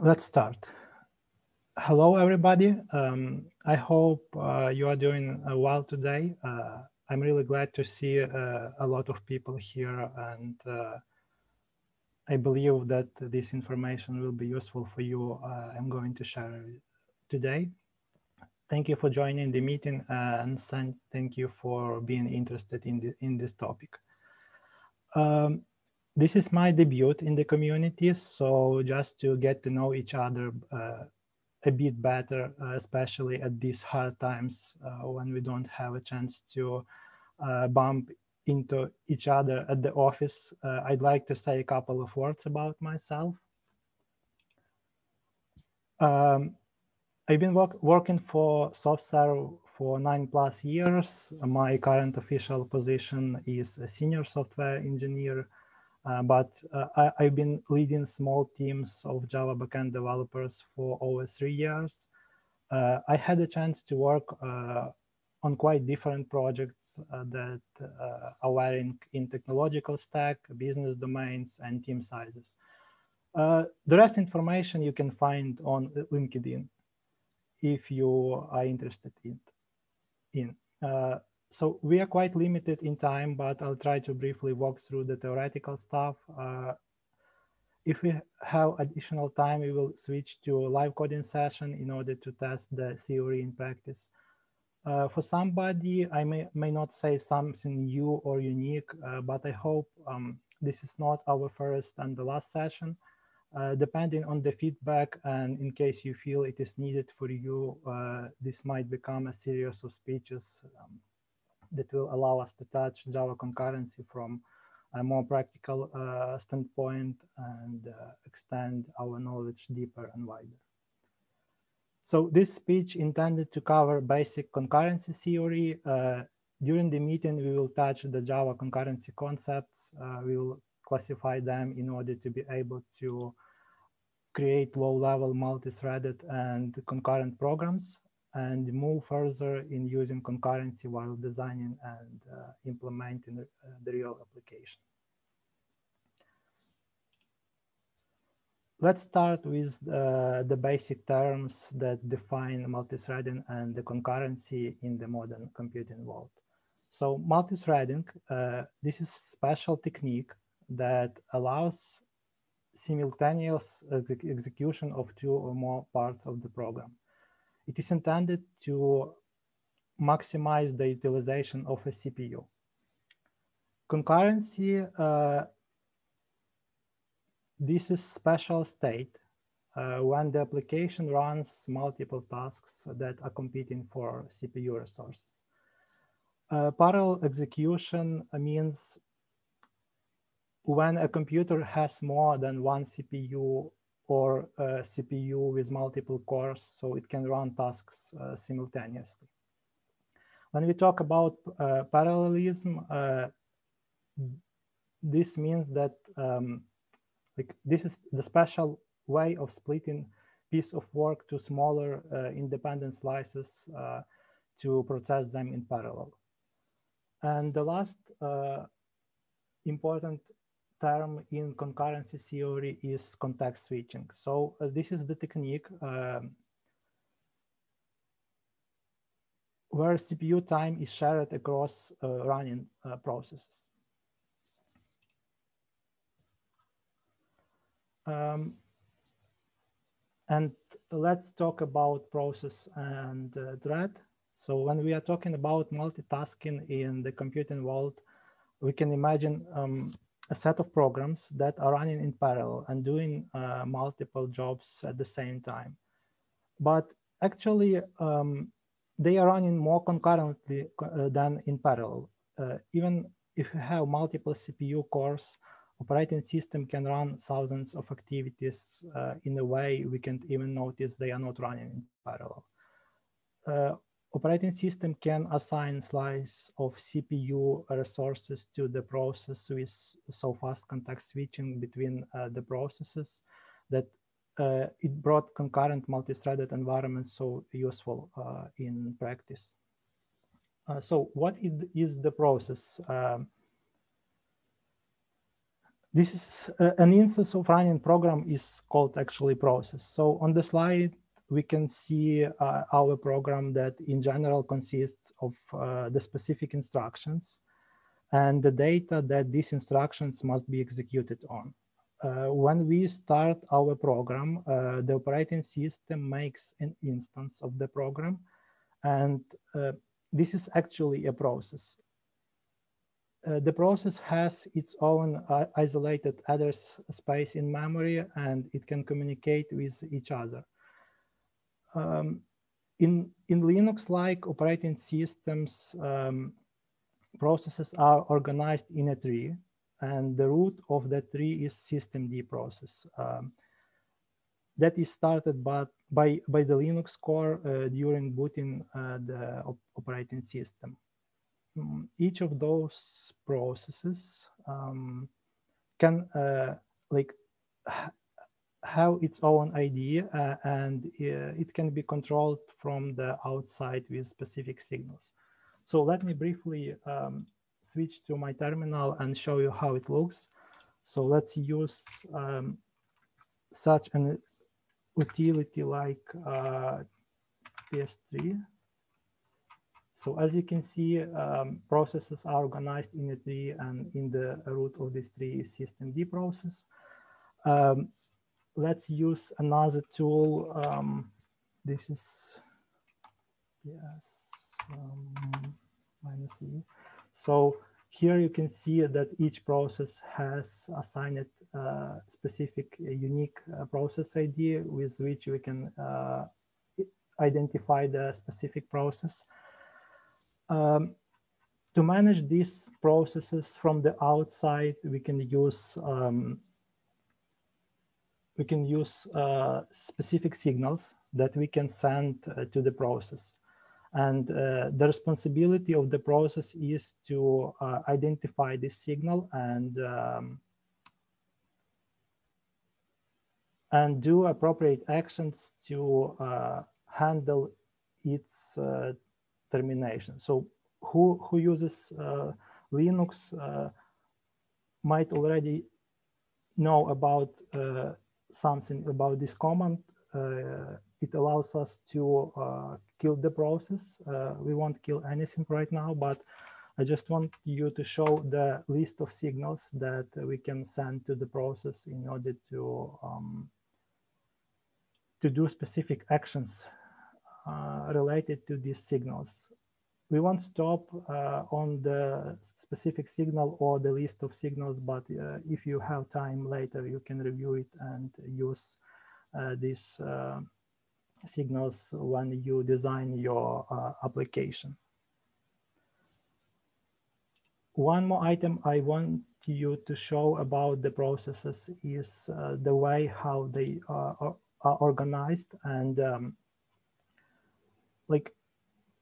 let's start. Hello, everybody. Um, I hope uh, you are doing uh, well today. Uh, I'm really glad to see uh, a lot of people here and uh, I believe that this information will be useful for you. Uh, I'm going to share today. Thank you for joining the meeting and thank you for being interested in, the, in this topic. Um, this is my debut in the community, so just to get to know each other uh, a bit better, uh, especially at these hard times uh, when we don't have a chance to uh, bump into each other at the office, uh, I'd like to say a couple of words about myself. Um, I've been work working for SoftServe for nine plus years. My current official position is a senior software engineer, uh, but uh, I, have been leading small teams of Java backend developers for over three years. Uh, I had a chance to work uh, on quite different projects uh, that uh, are varying in technological stack, business domains, and team sizes. the rest information you can find on LinkedIn if you are interested in. in. So we are quite limited in time, but I'll try to briefly walk through the theoretical stuff. Uh, if we have additional time, we will switch to a live coding session in order to test the theory in practice. Uh, for somebody, I may, may not say something new or unique, uh, but I hope um, this is not our first and the last session. Uh, depending on the feedback and in case you feel it is needed for you, uh, this might become a series of speeches um, that will allow us to touch Java concurrency from a more practical uh, standpoint and uh, extend our knowledge deeper and wider. So this speech intended to cover basic concurrency theory. Uh, during the meeting, we will touch the Java concurrency concepts. Uh, we will classify them in order to be able to create low-level multi-threaded and concurrent programs and move further in using concurrency while designing and uh, implementing uh, the real application. Let's start with uh, the basic terms that define multi-threading and the concurrency in the modern computing world. So multi-threading, uh, this is special technique that allows simultaneous execution of two or more parts of the program. It is intended to maximize the utilization of a CPU. Concurrency, uh, this is special state uh, when the application runs multiple tasks that are competing for CPU resources. Uh, parallel execution means when a computer has more than one CPU or a CPU with multiple cores, so it can run tasks uh, simultaneously. When we talk about uh, parallelism, uh, this means that um, like this is the special way of splitting piece of work to smaller uh, independent slices uh, to process them in parallel. And the last uh, important term in concurrency theory is context switching. So uh, this is the technique um, where CPU time is shared across uh, running uh, processes. Um, and let's talk about process and uh, thread. So when we are talking about multitasking in the computing world, we can imagine um, a set of programs that are running in parallel and doing uh, multiple jobs at the same time. But actually, um, they are running more concurrently uh, than in parallel. Uh, even if you have multiple CPU cores, operating system can run thousands of activities uh, in a way we can't even notice they are not running in parallel. Operating system can assign slice of CPU resources to the process with so fast context switching between uh, the processes that uh, it brought concurrent multi-threaded environments so useful uh, in practice. Uh, so what is the process? Um, this is uh, an instance of running program is called actually process. So on the slide, we can see uh, our program that in general consists of uh, the specific instructions and the data that these instructions must be executed on. Uh, when we start our program, uh, the operating system makes an instance of the program and uh, this is actually a process. Uh, the process has its own uh, isolated address space in memory and it can communicate with each other. Um, in, in Linux-like operating systems, um, processes are organized in a tree and the root of that tree is systemd process. Um, that is started by, by, by the Linux core uh, during booting uh, the op operating system. Mm, each of those processes um, can uh, like have its own ID uh, and uh, it can be controlled from the outside with specific signals. So let me briefly um, switch to my terminal and show you how it looks. So let's use um, such an utility like uh, pstree. So as you can see, um, processes are organized in a tree and in the root of this tree is systemd process. Um, let's use another tool. Um, this is, yes, um, minus E. So here you can see that each process has assigned a uh, specific uh, unique uh, process ID with which we can uh, identify the specific process. Um, to manage these processes from the outside, we can use um, we can use uh, specific signals that we can send uh, to the process. And uh, the responsibility of the process is to uh, identify this signal and um, and do appropriate actions to uh, handle its uh, termination. So who, who uses Linux might already know about something about this command it allows us to uh, kill the process. Uh, we won't kill anything right now, but I just want you to show the list of signals that we can send to the process in order to um, to do specific actions uh, related to these signals. We won't stop uh, on the specific signal or the list of signals, but uh, if you have time later, you can review it and use uh, this signals when you design your application. One more item I want you to show about the processes is uh, the way how they are, are organized and um, like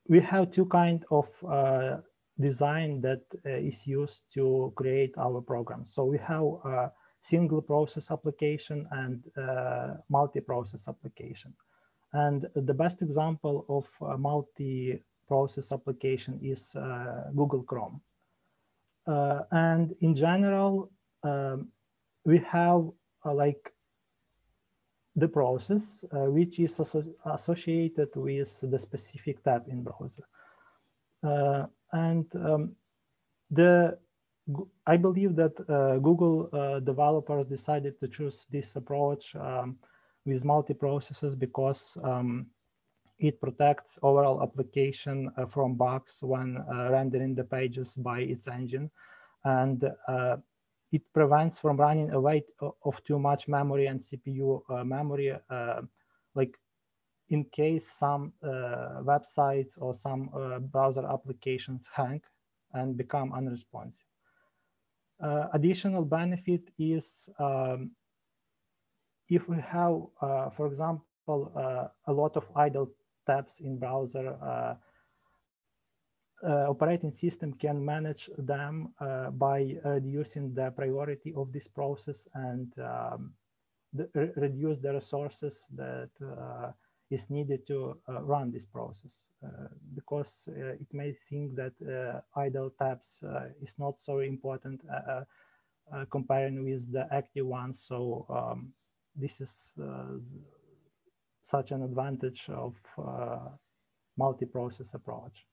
we have two kind of uh, design that uh, is used to create our programs. So we have a single process application and uh, multi-process application. And the best example of a multi-process application is uh, Google Chrome. Uh, and in general, um, we have like the process uh, which is asso associated with the specific tab in browser. Uh, and um, the I believe that uh, Google developers decided to choose this approach um, with multi-processes because um, it protects overall application uh, from bugs when uh, rendering the pages by its engine. And uh, it prevents from running away of too much memory and CPU uh, memory, uh, like in case some uh, websites or some browser applications hang and become unresponsive. additional benefit is um, if we have, uh, for example, uh, a lot of idle tabs in browser, uh, uh operating system can manage them uh, by reducing the priority of this process and um, the, re reduce the resources that uh, is needed to run this process because it may think that idle tabs is not so important uh, comparing with the active ones. So um, this is uh, such an advantage of uh, multi-process approach.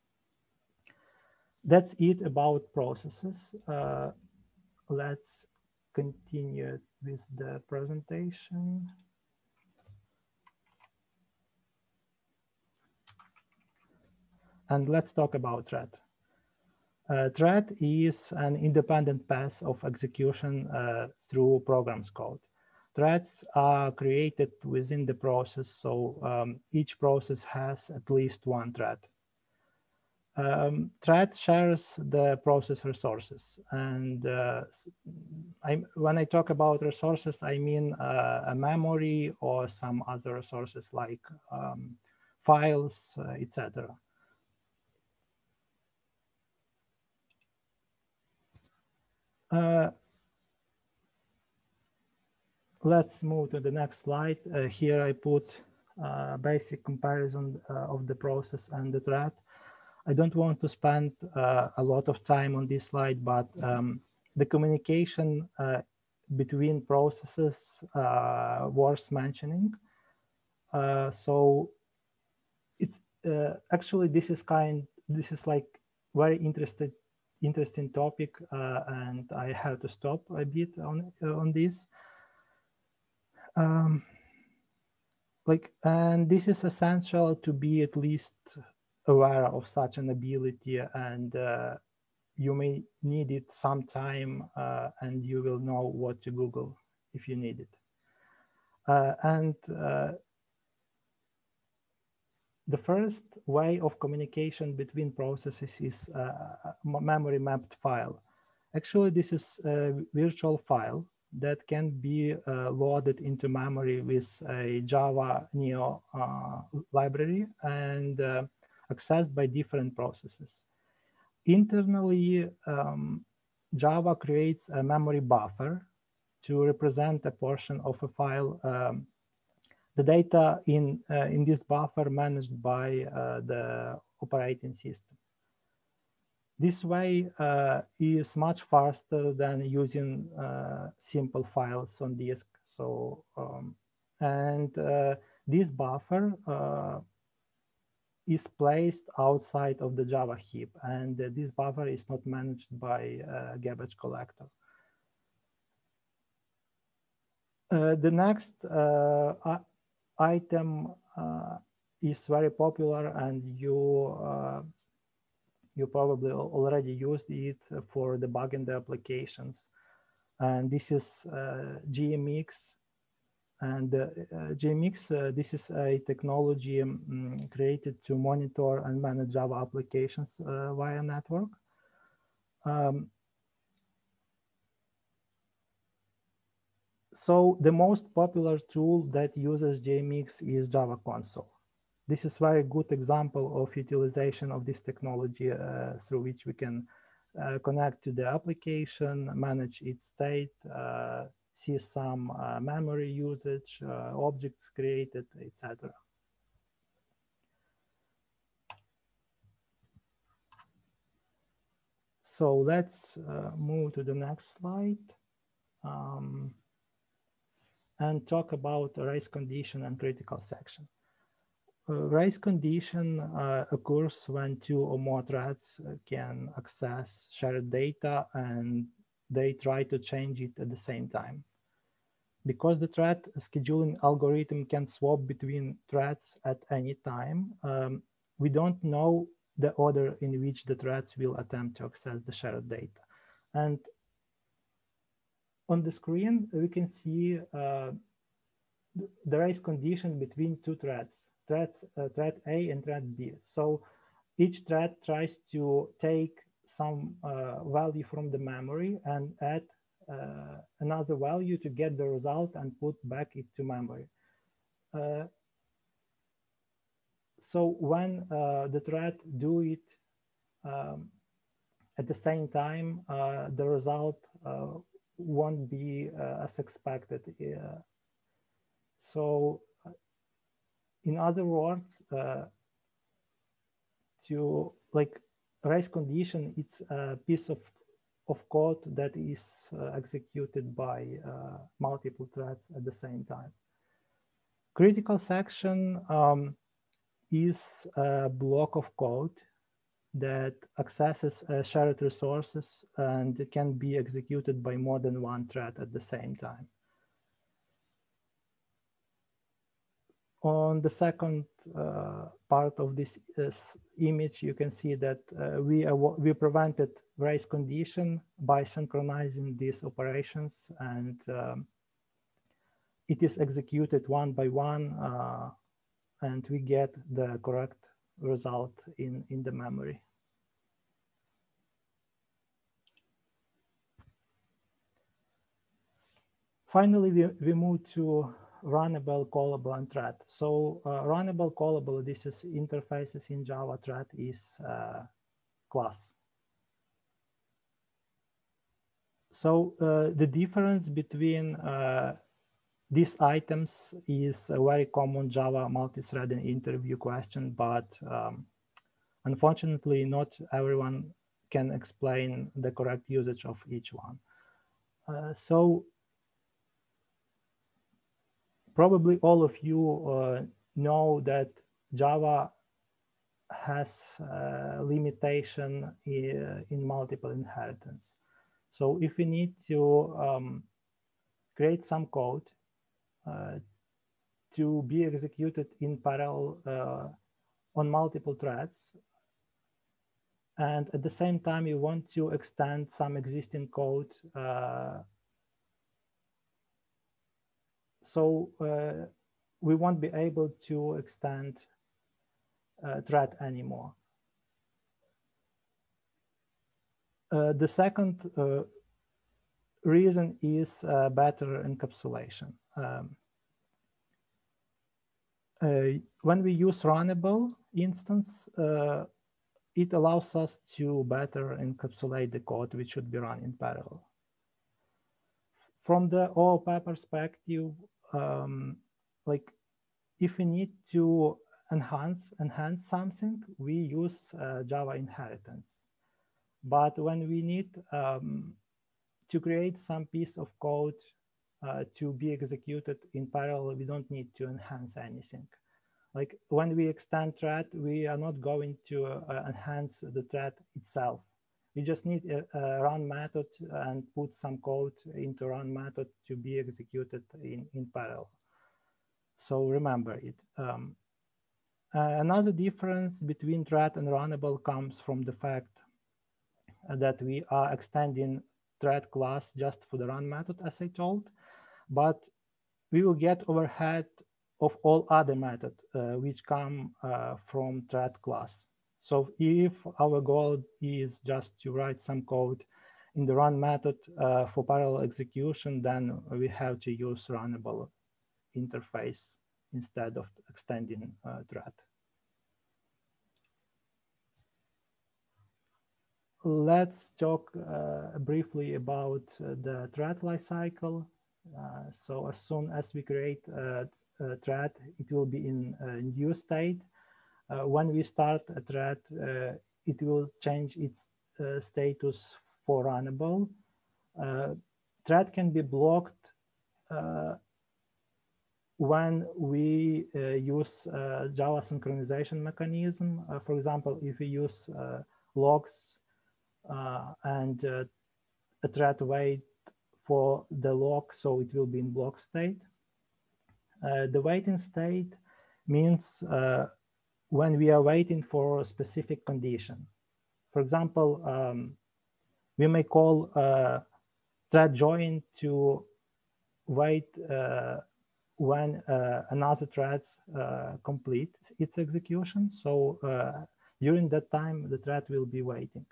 That's it about processes. Uh, let's continue with the presentation. And let's talk about thread. Uh, thread is an independent path of execution uh, through programs code. Threads are created within the process, so um, each process has at least one thread. Um, thread shares the process resources, and uh, when I talk about resources, I mean uh, a memory or some other resources like um, files, uh, etc. Uh, let's move to the next slide. Uh, here I put uh, basic comparison of the process and the thread. I don't want to spend uh, a lot of time on this slide, but um, the communication uh, between processes worth mentioning. so it's actually this is kind this is like very interested interesting topic uh, and I have to stop a bit on uh, on this. Um, like, and this is essential to be at least aware of such an ability and uh, you may need it sometime uh, and you will know what to Google if you need it. Uh, and uh, the first way of communication between processes is a memory mapped file. Actually, this is a virtual file that can be uh, loaded into memory with a Java NIO uh, library and uh, accessed by different processes. Internally, um, Java creates a memory buffer to represent a portion of a file um, the data in, uh, in this buffer managed by uh, the operating system. This way uh, is much faster than using simple files on disk. So, um, and this buffer is placed outside of the Java heap, and uh, this buffer is not managed by a garbage collector. Uh, the next uh, item uh, is very popular and you uh, you probably already used it for debugging the applications. And this is uh, JMX. And uh, JMX, uh, this is a technology um, created to monitor and manage Java applications uh, via network. Um, so the most popular tool that uses JMX is Java Console. This is very good example of utilization of this technology uh, through which we can uh, connect to the application, manage its state, uh, see some uh, memory usage, uh, objects created, etc. So let's uh, move to the next slide. Um, and talk about race condition and critical section. Uh, race condition uh, occurs when two or more threads can access shared data and they try to change it at the same time. Because the thread scheduling algorithm can swap between threads at any time, um, we don't know the order in which the threads will attempt to access the shared data. And on the screen, we can see uh, the race condition between two threads, threads, uh, thread A and thread B. So each thread tries to take some uh, value from the memory and add another value to get the result and put back it to memory. Uh, so when uh, the thread do it um, at the same time, uh, the result won't be uh, as expected. Uh, so uh, in other words, to like race condition, it's a piece of of code that is uh, executed by uh, multiple threads at the same time. Critical section um, is a block of code that accesses uh, shared resources and it can be executed by more than one thread at the same time. On the second uh, part of this image, you can see that uh, we, we prevented race condition by synchronizing these operations and um, it is executed one by one uh, and we get the correct result in, in the memory. Finally, we, we move to runnable, callable, and thread. So uh, runnable, callable, this is interfaces in Java, thread is uh, class. So uh, the difference between uh, these items is a very common Java multi-threading interview question, but um, unfortunately not everyone can explain the correct usage of each one. Uh, so probably all of you uh, know that Java has a limitation in, in multiple inheritance. So if we need to um, create some code uh, to be executed in parallel uh, on multiple threads, and at the same time, you want to extend some existing code uh, so uh, we won't be able to extend uh, thread anymore. Uh, the second uh, reason is uh, better encapsulation. Um, uh, when we use runnable instance, it allows us to better encapsulate the code which should be run in parallel. From the OOP perspective, um, like if we need to enhance enhance something, we use uh, Java inheritance. But when we need um, to create some piece of code uh, to be executed in parallel, we don't need to enhance anything. Like when we extend thread, we are not going to uh, enhance the thread itself. We just need a, a, run method and put some code into run method to be executed in, in parallel. So remember it. Um, another difference between thread and runnable comes from the fact that we are extending thread class just for the run method, as I told, but we will get overhead of all other methods uh, which come uh, from thread class. So if our goal is just to write some code in the run method uh, for parallel execution, then we have to use runnable interface instead of extending uh, thread. Let's talk uh, briefly about uh, the thread lifecycle. Uh, so as soon as we create a, a thread, it will be in a new state uh, when we start a thread, uh, it will change its uh, status for runnable. thread can be blocked when we uh, use uh, Java synchronization mechanism, uh, for example, if we use logs and a thread wait for the log, so it will be in block state. the waiting state means when we are waiting for a specific condition. For example, um, we may call thread join to wait uh, when uh, another thread uh, complete its execution. So uh, during that time, the thread will be waiting.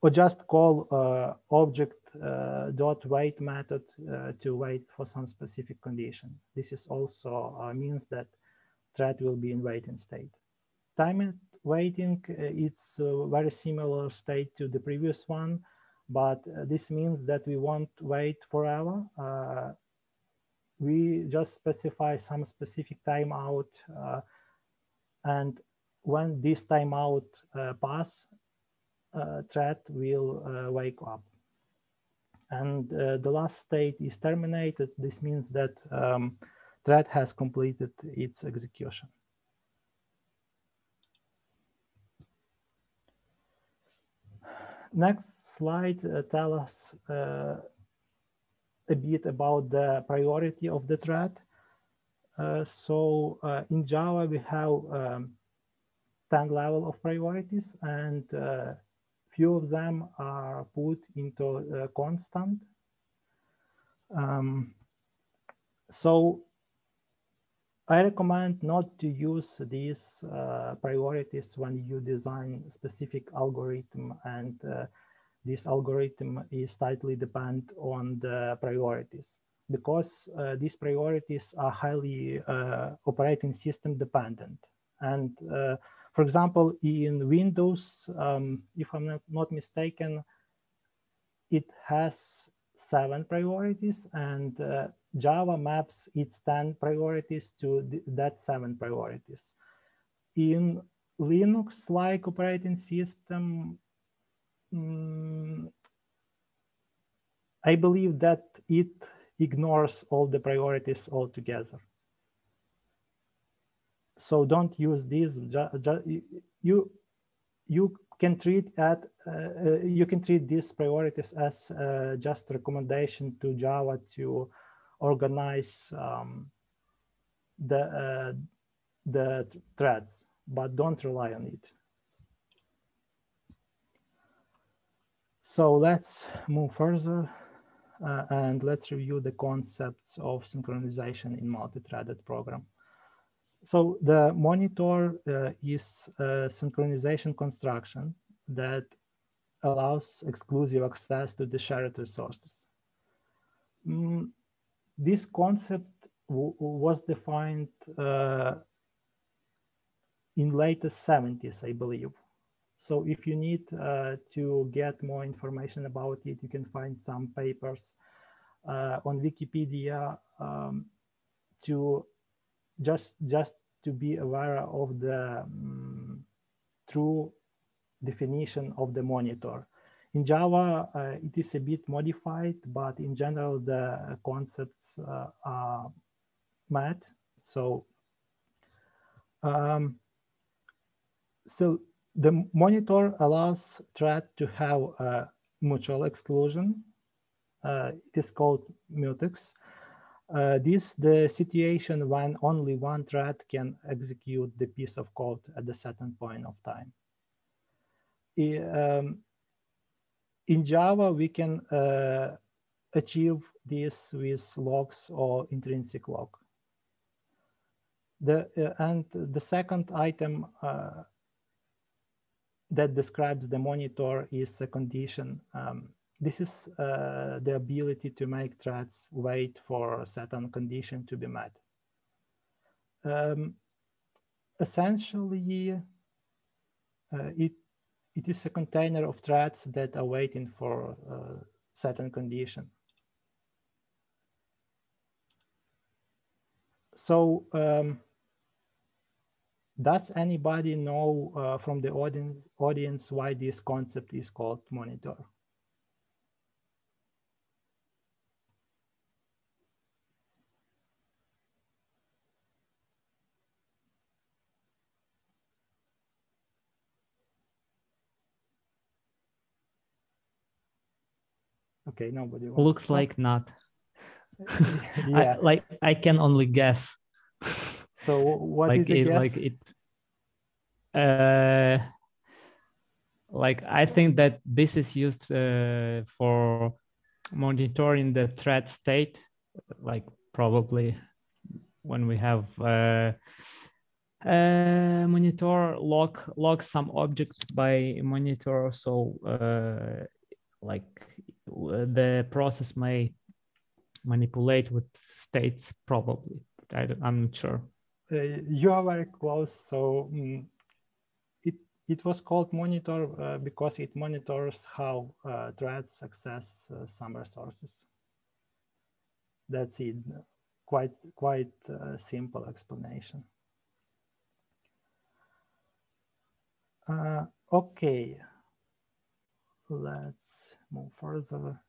Or just call uh, object uh, dot wait method to wait for some specific condition. This is also means that thread will be in waiting state. Timed waiting, uh, it's a very similar state to the previous one, but uh, this means that we won't wait forever. Uh, we just specify some specific timeout and when this timeout uh, pass, uh, thread will uh, wake up. And uh, the last state is terminated. This means that um, thread has completed its execution. Next slide uh, tell us uh, a bit about the priority of the thread. Uh, so uh, in Java, we have um, 10 level of priorities and uh, few of them are put into a constant. Um, so I recommend not to use these uh, priorities when you design specific algorithm and uh, this algorithm is tightly dependent on the priorities because uh, these priorities are highly uh, operating system dependent. And uh, for example, in Windows, um, if I'm not mistaken, it has seven priorities and uh, Java maps its 10 priorities to that seven priorities. In Linux-like operating system, um, I believe that it ignores all the priorities altogether. So don't use these. You you can treat at uh, uh, you can treat these priorities as uh, just recommendation to Java to organize um, the uh, the threads, but don't rely on it. So let's move further uh, and let's review the concepts of synchronization in multi-threaded program. So the monitor uh, is a synchronization construction that allows exclusive access to the shared resources. Mm, this concept was defined uh, in latest 70s, I believe. So if you need uh, to get more information about it, you can find some papers uh, on Wikipedia um, to just just to be aware of the um, true definition of the monitor. In Java, uh, it is a bit modified, but in general, the concepts uh, are met. So, um, so the monitor allows thread to have a mutual exclusion. Uh, it is called mutex. Uh, this the situation when only one thread can execute the piece of code at a certain point of time. um, in Java, we can uh, achieve this with logs or intrinsic log. The, uh, and the second item uh, that describes the monitor is a condition. Um, this is uh, the ability to make threads wait for a certain condition to be met. Um, essentially, uh, it, it is a container of threads that are waiting for a certain condition. So um, does anybody know uh, from the audience, audience why this concept is called monitor? Okay, nobody. Looks like not. yeah. I, like I can only guess. So what like is it, like it uh like I think that this is used uh, for monitoring the thread state, like probably when we have uh, uh, monitor lock lock some object by monitor, so uh, like the process may manipulate with states probably. I, I'm not sure. Uh, you are very close. So um, it it was called monitor uh, because it monitors how uh, threads access uh, some resources. That's it. Quite quite uh, simple explanation. Uh, okay. let's move further.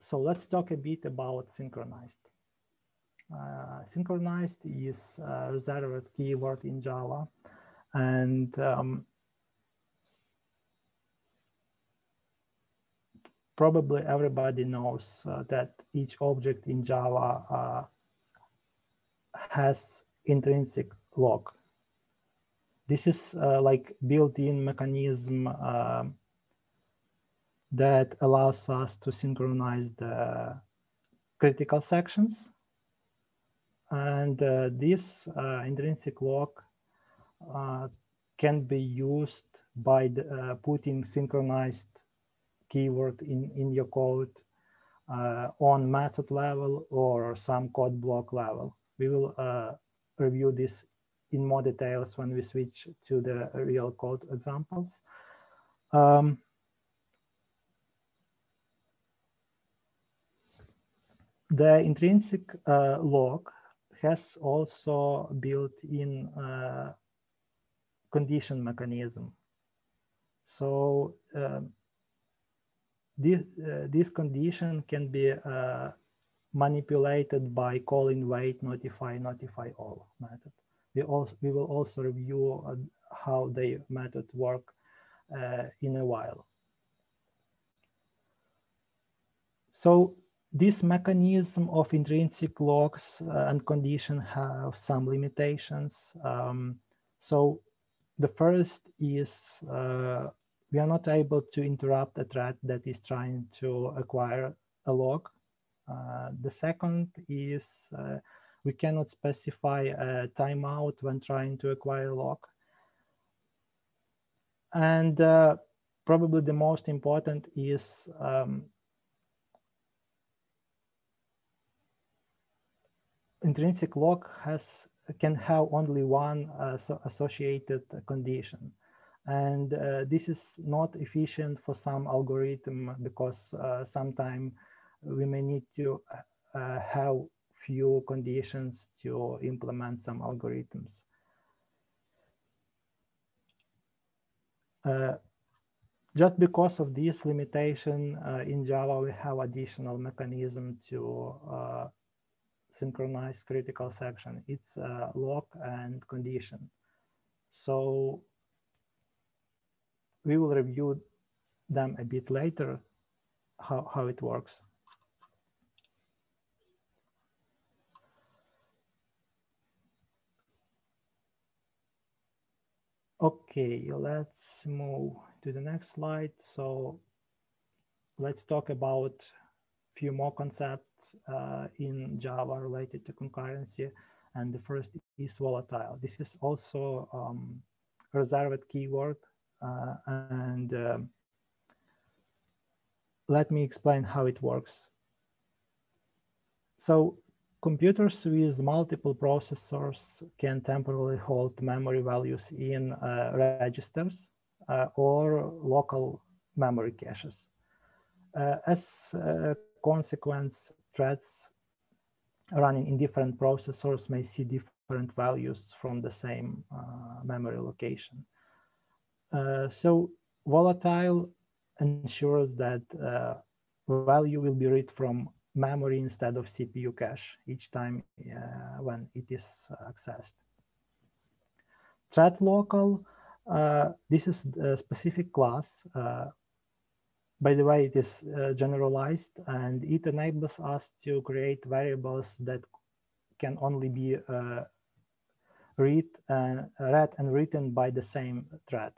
So let's talk a bit about synchronized. Uh, synchronized is a reserved keyword in Java. And um, probably everybody knows uh, that each object in Java uh, has intrinsic lock. This is uh, like built-in mechanism um, that allows us to synchronize the critical sections. And uh, this uh, intrinsic lock uh, can be used by the, uh, putting synchronized keyword in, in your code uh, on method level or some code block level. We will uh, review this in more details when we switch to the real code examples. Um, the intrinsic uh, lock has also built-in uh, condition mechanism. So um, this, uh, this condition can be uh, manipulated by calling wait notify notify all method. We also we will also review how the method work uh, in a while. So this mechanism of intrinsic locks uh, and condition have some limitations. Um, so the first is uh, we are not able to interrupt a thread that is trying to acquire a lock. Uh, the second is uh, we cannot specify a timeout when trying to acquire a lock. And uh, probably the most important is um, intrinsic lock has can have only one uh, associated condition. And uh, this is not efficient for some algorithm because uh, sometimes we may need to uh, have few conditions to implement some algorithms. Uh, just because of this limitation uh, in Java, we have additional mechanism to uh, synchronize critical section. It's lock and condition. So we will review them a bit later, how, how it works. Okay, let's move to the next slide. So let's talk about a few more concepts uh, in Java related to concurrency. And the first is volatile. This is also um, reserved keyword uh, and um, let me explain how it works. So computers with multiple processors can temporarily hold memory values in uh, registers uh, or local memory caches. Uh, as a consequence, threads running in different processors may see different values from the same uh, memory location. Uh, so volatile ensures that uh, value will be read from memory instead of CPU cache each time uh, when it is accessed. Thread local, uh, this is a specific class. Uh, by the way, it is uh, generalized and it enables us to create variables that can only be read, read and written by the same thread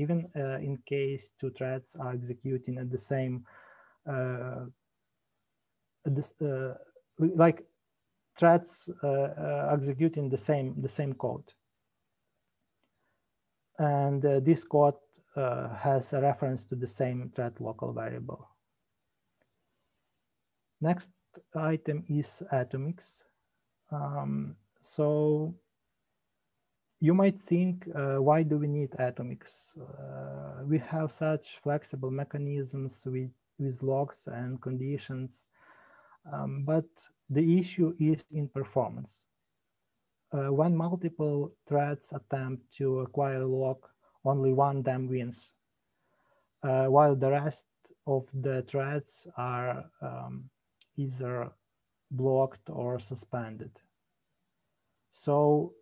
even uh, in case two threads are executing at the same, uh, this, uh, like threads executing the same the same code. And this code has a reference to the same thread local variable. Next item is atomics. Um, so you might think, uh, why do we need atomics? Uh, we have such flexible mechanisms with, with locks and conditions, um, but the issue is in performance. Uh, when multiple threads attempt to acquire a lock only one them wins, uh, while the rest of the threads are um, either blocked or suspended. So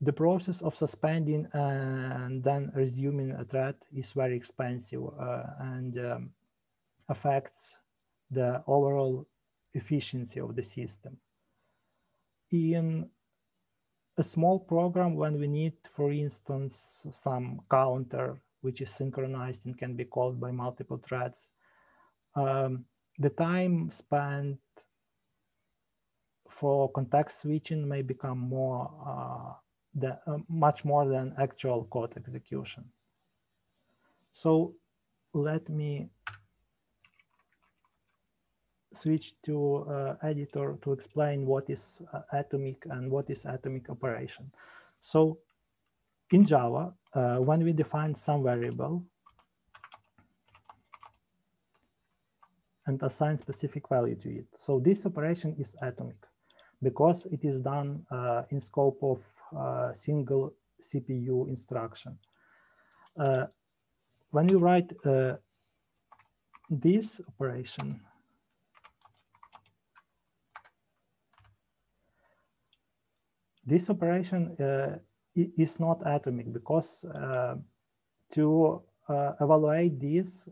the process of suspending and then resuming a thread is very expensive uh, and um, affects the overall efficiency of the system. In a small program, when we need, for instance, some counter which is synchronized and can be called by multiple threads, um, the time spent for context switching may become more uh, the, uh, much more than actual code execution. So let me switch to uh, editor to explain what is uh, atomic and what is atomic operation. So in Java, uh, when we define some variable and assign specific value to it, so this operation is atomic because it is done uh, in scope of uh, single CPU instruction. Uh, when you write this operation, this operation uh, is not atomic because uh, to uh, evaluate this,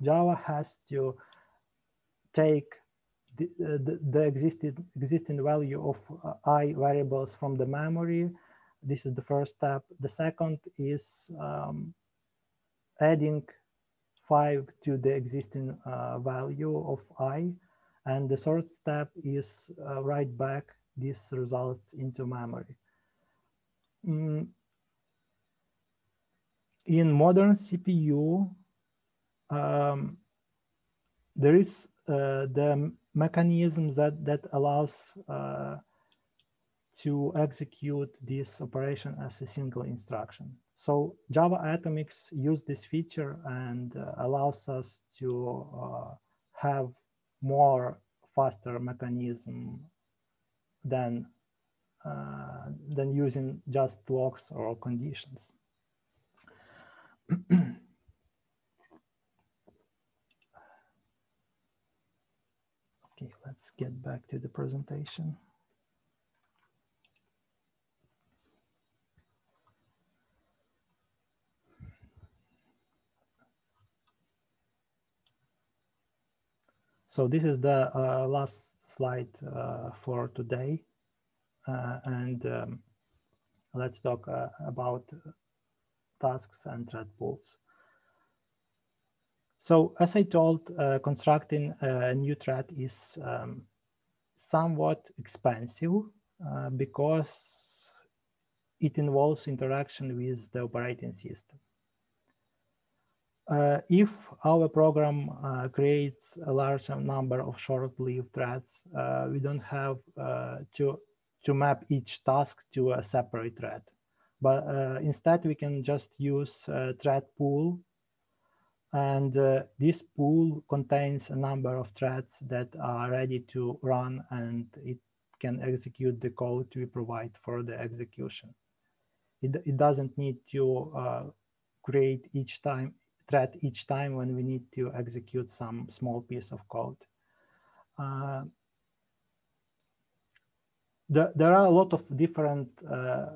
Java has to take the, the, the existing, existing value of i variables from the memory. This is the first step. The second is um, adding five to the existing uh, value of i. And the third step is uh, write back these results into memory. Mm. In modern CPU, um, there is uh, the mechanism that, that allows uh, to execute this operation as a single instruction. So Java Atomics use this feature and uh, allows us to uh, have more faster mechanism than uh, than using just blocks or conditions. okay, let's get back to the presentation. So this is the uh, last slide uh, for today. Uh, and um, let's talk uh, about tasks and thread pools. So as I told, uh, constructing a new thread is um, somewhat expensive uh, because it involves interaction with the operating system. Uh, if our program uh, creates a large number of short-lived threads, uh, we don't have uh, to, to map each task to a separate thread. But uh, instead, we can just use a thread pool. And uh, this pool contains a number of threads that are ready to run and it can execute the code we provide for the execution. It, it doesn't need to create each time thread each time when we need to execute some small piece of code. Uh, the, there are a lot of different uh,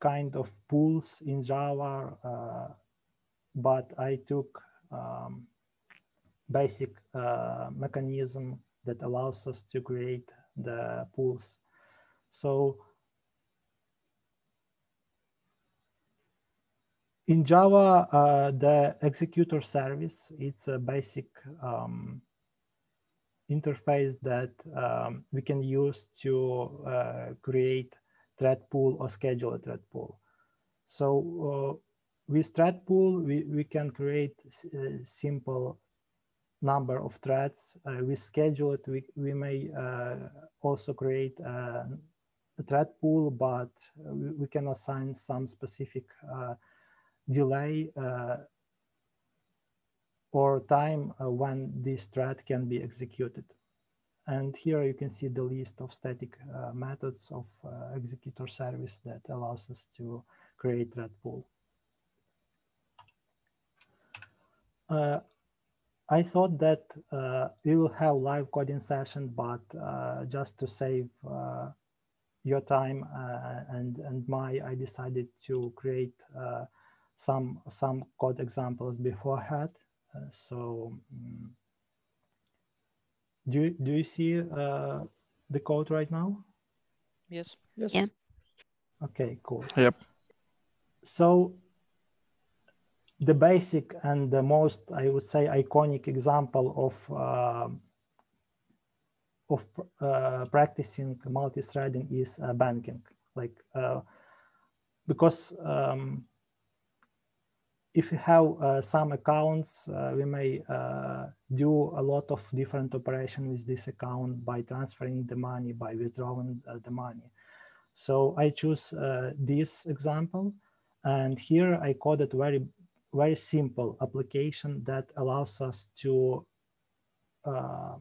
kind of pools in Java, uh, but I took um, basic uh, mechanism that allows us to create the pools. So in Java, uh, the executor service, it's a basic um, interface that um, we can use to uh, create thread pool or schedule a thread pool. So uh, with thread pool, we, we can create a uh, simple number of threads. Uh, with schedule it, we, we may uh, also create a, a, thread pool, but we, we can assign some specific delay uh, or time uh, when this thread can be executed. And here you can see the list of static uh, methods of executor service that allows us to create thread pool. uh, I thought that uh, we will have live coding session, but uh, just to save your time and and my, I decided to create some some code examples beforehand. Uh, so, um, do do you see uh, the code right now? Yes. Yes. Yeah. Okay. Cool. Yep. So the basic and the most, I would say, iconic example of uh, of uh, practicing multi-threading is uh, banking. Like uh, because um, if you have uh, some accounts, uh, we may do a lot of different operations with this account by transferring the money, by withdrawing the money. So I choose this example. And here I coded very very simple application that allows us to uh,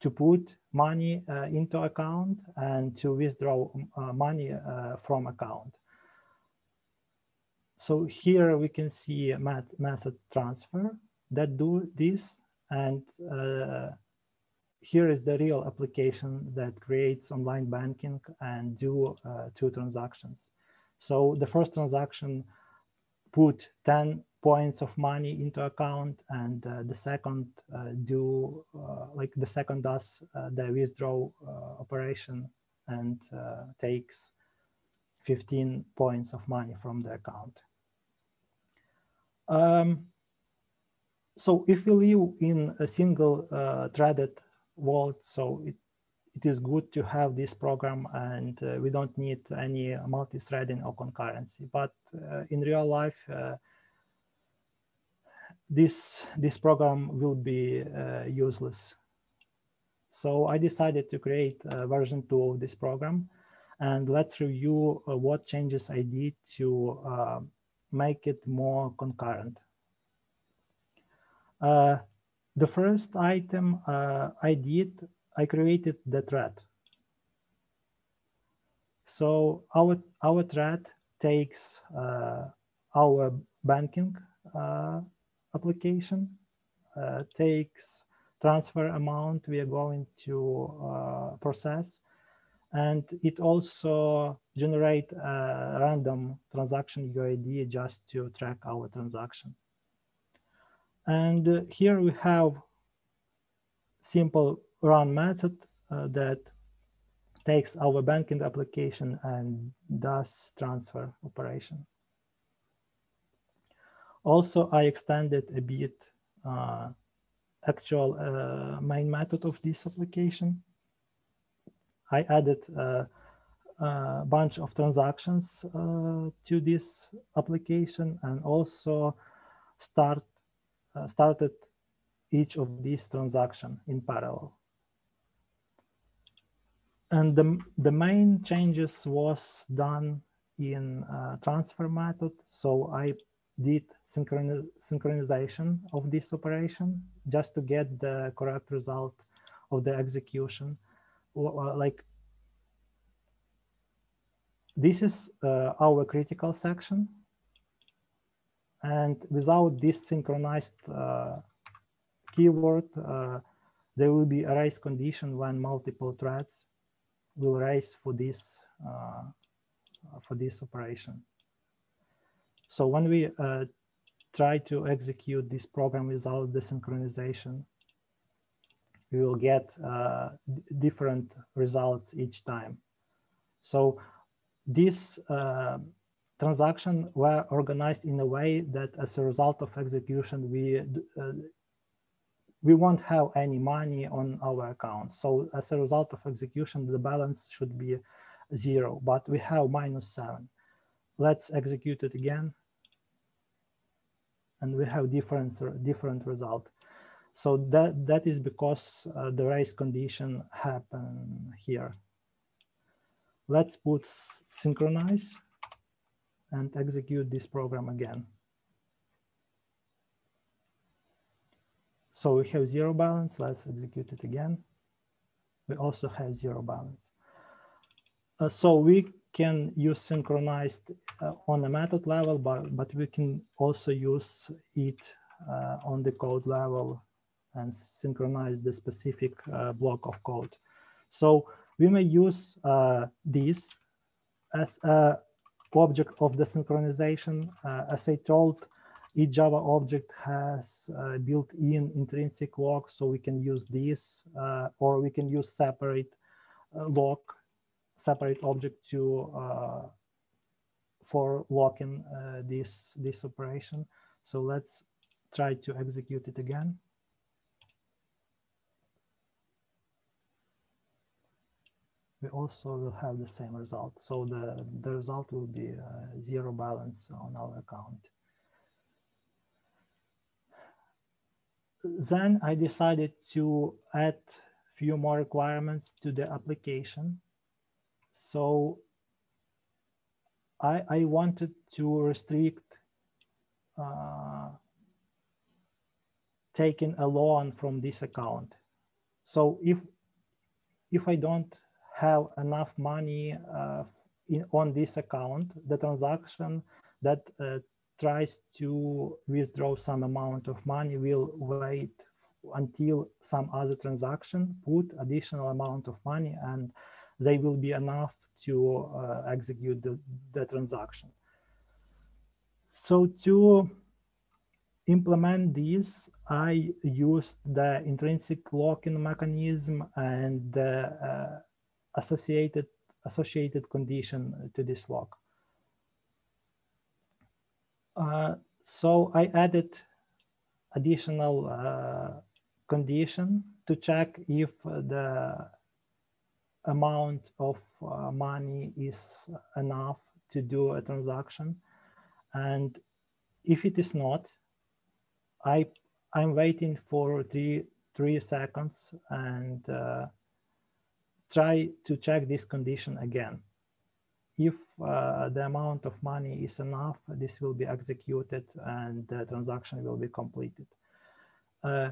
to put money uh, into account and to withdraw uh, money uh, from account. So here we can see met method transfer that do this and uh, here is the real application that creates online banking and do uh, two transactions. So the first transaction put 10 points of money into account and uh, the second uh, do uh, like the second does uh, the withdraw operation and takes 15 points of money from the account. Um, so if we live in a single threaded world, so it, it is good to have this program and we don't need any multi-threading or concurrency. But in real life, this this program will be uh, useless. So I decided to create version two of this program, and let's review uh, what changes I did to uh, make it more concurrent. Uh, the first item uh, I did, I created the thread. So our our thread takes uh, our banking application uh, takes transfer amount we are going to process and it also generate a random transaction UID just to track our transaction. And here we have simple run method uh, that takes our banking application and does transfer operation. Also, I extended a bit uh, actual uh, main method of this application. I added a, a bunch of transactions uh, to this application and also start uh, started each of these transactions in parallel. And the, the main changes was done in uh, transfer method. So I did synchronization of this operation just to get the correct result of the execution. Like this is uh, our critical section. And without this synchronized uh, keyword, uh, there will be a race condition when multiple threads will race for this uh, for this operation. So when we uh, try to execute this program without the synchronization, we will get uh, different results each time. So this uh, transaction were organized in a way that as a result of execution, we uh, we won't have any money on our account. So as a result of execution, the balance should be zero, but we have minus seven. Let's execute it again and we have different different result. So that that is because uh, the race condition happen here. Let's put synchronize and execute this program again. So we have zero balance. Let's execute it again. We also have zero balance. Uh, so we can use synchronized uh, on a method level, but, but we can also use it uh, on the code level and synchronize the specific uh, block of code. So we may use uh, this as a object of the synchronization. Uh, as I told, each Java object has uh, built-in intrinsic lock, so we can use this, uh, or we can use separate lock, separate object to for locking this this operation. So let's try to execute it again. We also will have the same result. So the, the result will be uh, zero balance on our account. Then I decided to add few more requirements to the application. So I, I wanted to restrict uh, taking a loan from this account. So if if I don't have enough money uh, in, on this account, the transaction that uh, tries to withdraw some amount of money will wait until some other transaction put additional amount of money and they will be enough to uh, execute the, the transaction. So to implement this, I used the intrinsic locking mechanism and the uh, associated associated condition to this lock. Uh, so I added additional uh, condition to check if the amount of uh, money is enough to do a transaction. And if it is not, I, I'm waiting for three, three seconds and uh, try to check this condition again. If uh, the amount of money is enough, this will be executed and the transaction will be completed. Uh,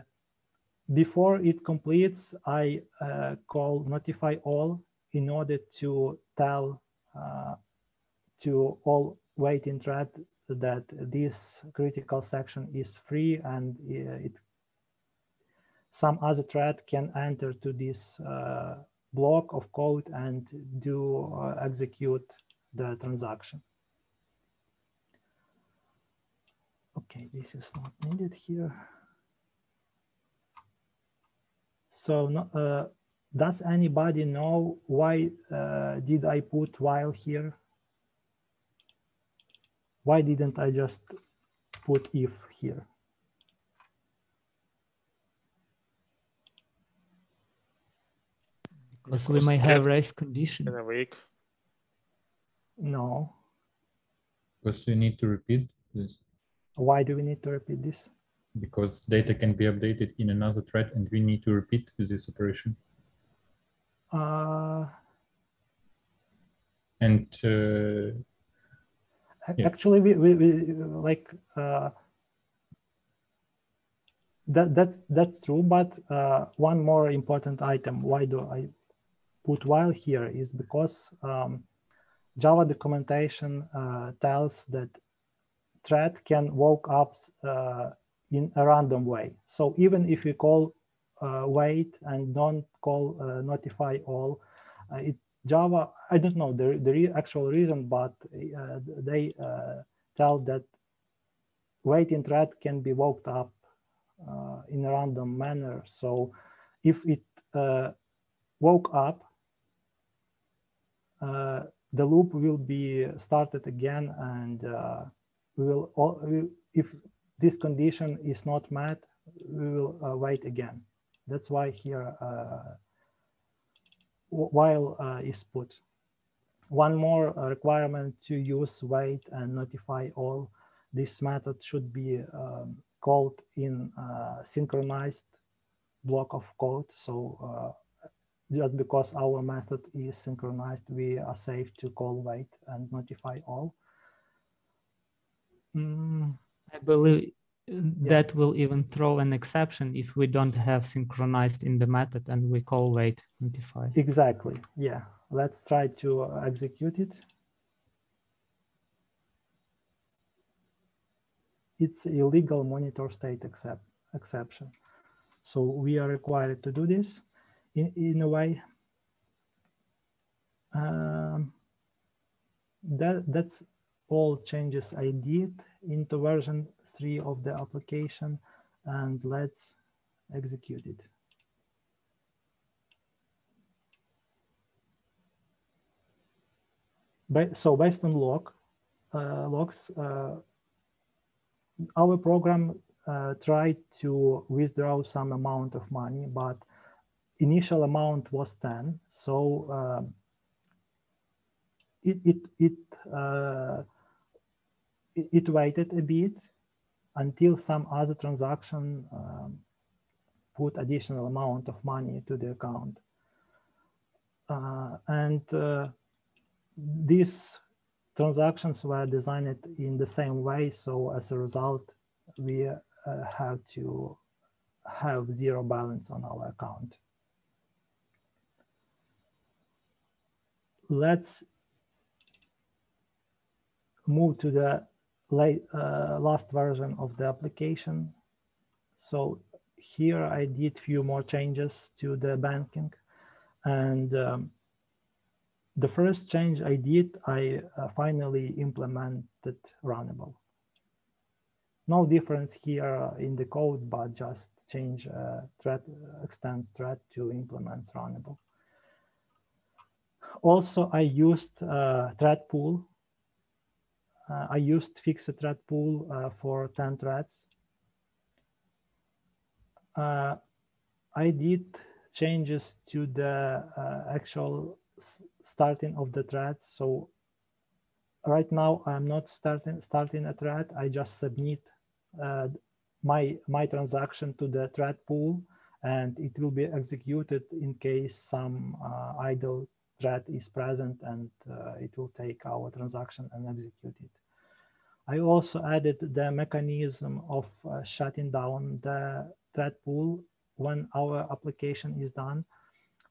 before it completes, I uh, call notify all in order to tell uh, to all waiting thread that this critical section is free and uh, it some other thread can enter to this uh, block of code and do uh, execute the transaction. Okay, this is not needed here. So uh, does anybody know why uh, did I put while here? Why didn't I just put if here? Because we might have race condition. In a week. No. Because we need to repeat this. Why do we need to repeat this? Because data can be updated in another thread and we need to repeat this operation. Uh, and uh, yeah. actually, we, we, we like uh, that that's that's true. But uh, one more important item. Why do I put while here is because um, Java documentation uh, tells that thread can woke up uh, in a random way. So even if you call uh, wait and don't call uh, notify all, uh, it Java, I don't know the, the actual reason, but uh, they tell that waiting thread can be woke up in a random manner. So if it woke up, the loop will be started again and uh, we will, all, we, if this condition is not met, we will uh, wait again. That's why here while is put. One more requirement to use wait and notify all. This method should be um, called in synchronized block of code. So just because our method is synchronized, we are safe to call wait and notify all. Mm. I believe that yeah. will even throw an exception if we don't have synchronized in the method and we call wait notify. Exactly. Yeah. Let's try to execute it. it's illegal monitor state except, exception. So we are required to do this in, in a way. Um, that, that's all changes I did into version 3 of the application and let's execute it. so based on log, uh, logs, uh, our program uh, tried to withdraw some amount of money, but initial amount was 10. So um, it, it, it, uh, it, it, waited a bit until some other transaction um, put additional amount of money to the account. Uh, and uh, these transactions were designed in the same way. So as a result, we uh, have to have zero balance on our account. Let's move to the late, uh, last version of the application. So here I did few more changes to the banking and um, the first change I did, I uh, finally implemented runnable. No difference here in the code, but just change uh, thread, extend thread to implement runnable. Also, I used uh, thread pool. Uh, I used fixed thread pool uh, for 10 threads. Uh, I did changes to the actual starting of the thread. So right now I'm not starting starting a thread. I just submit uh, my my transaction to the thread pool, and it will be executed in case some uh, idle thread is present, and uh, it will take our transaction and execute it. I also added the mechanism of uh, shutting down the thread pool when our application is done.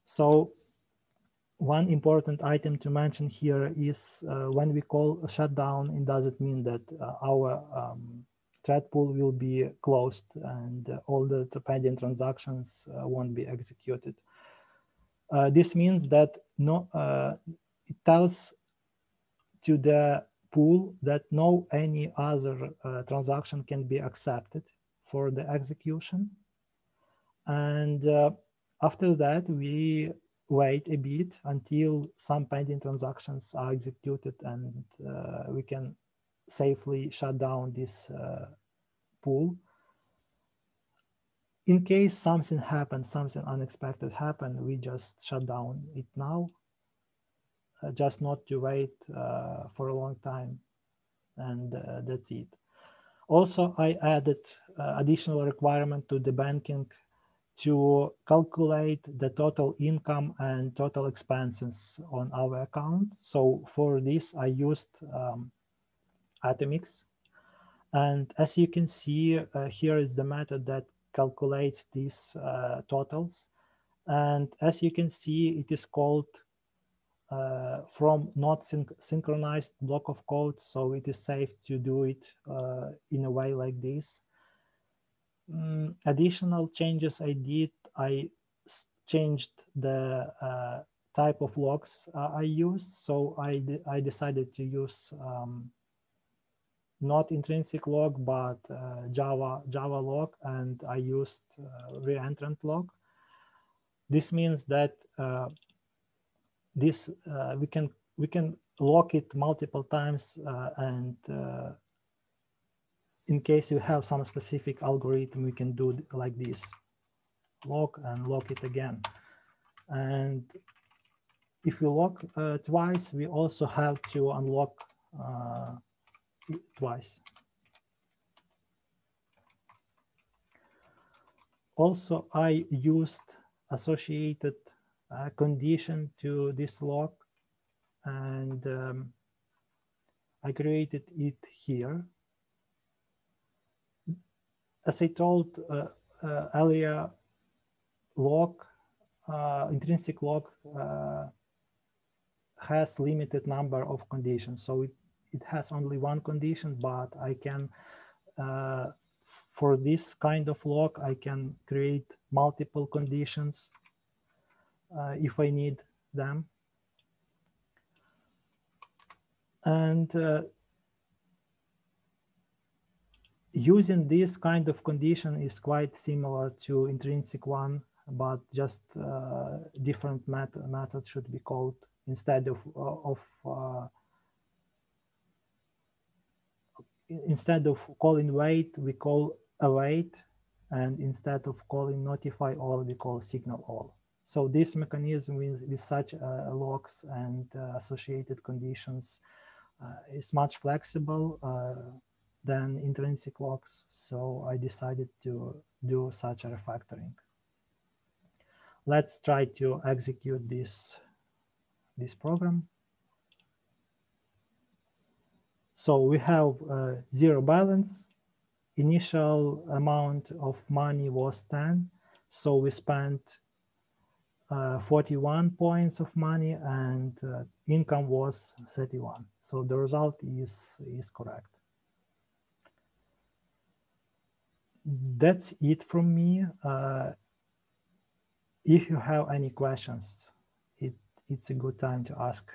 So one important item to mention here is uh, when we call shutdown, it doesn't mean that uh, our um, thread pool will be closed and uh, all the pending transactions uh, won't be executed. Uh, this means that no, uh, it tells to the pool that no any other transaction can be accepted for the execution. And after that, we wait a bit until some pending transactions are executed and uh, we can safely shut down this uh, pool. In case something happens, something unexpected happened, we just shut down it now, uh, just not to wait uh, for a long time. And uh, that's it. Also, I added uh, additional requirement to the banking to calculate the total income and total expenses on our account. So for this, I used um, Atomics. And as you can see, uh, here is the method that calculates these uh, totals. And as you can see, it is called uh, from not syn synchronized block of code. So it is safe to do it uh, in a way like this um, additional changes I did, I changed the uh, type of logs uh, I used. So I, I decided to use um, not intrinsic log, but uh, Java, Java log, and I used uh, reentrant log. This means that uh, this uh, we can we can lock it multiple times and in case you have some specific algorithm, we can do like this, lock and lock it again. And if we lock uh, twice, we also have to unlock uh, twice. Also, I used associated uh, condition to this lock and um, I created it here as I told uh, uh, earlier, log, uh, intrinsic log has limited number of conditions. So it, it has only one condition, but I can uh, for this kind of lock, I can create multiple conditions uh, if I need them. And uh, using this kind of condition is quite similar to intrinsic one, but just uh, different method, method should be called instead of, of uh, instead of calling wait, we call await, and instead of calling notify all, we call signal all. So this mechanism with, with such uh, locks and uh, associated conditions uh, is much flexible uh, than intrinsic locks. So I decided to do such a refactoring. Let's try to execute this, this program. So we have uh, zero balance. Initial amount of money was 10. So we spent uh, 41 points of money and uh, income was 31. So the result is, is correct. That's it from me. Uh, if you have any questions, it, it's a good time to ask.